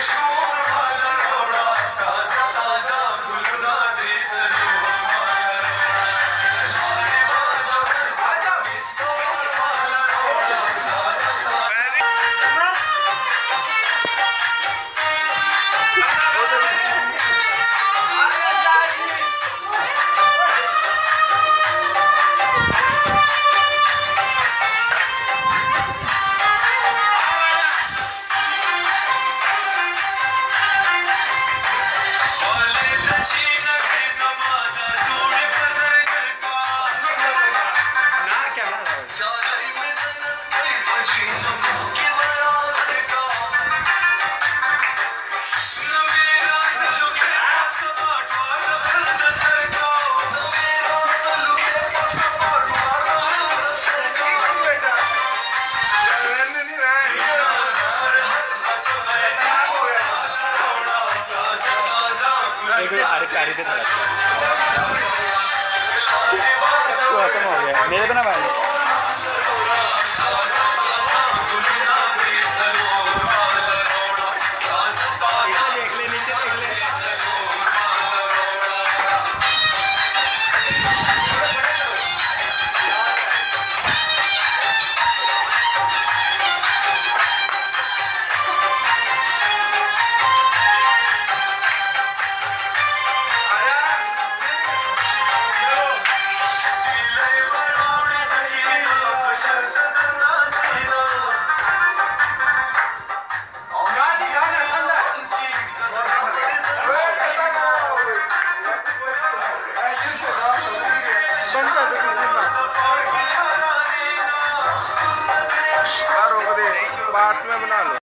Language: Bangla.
show. এগুলো আরেক আরেকটা মেরে দেবে না ভাই? पार्ट्स में बना लो।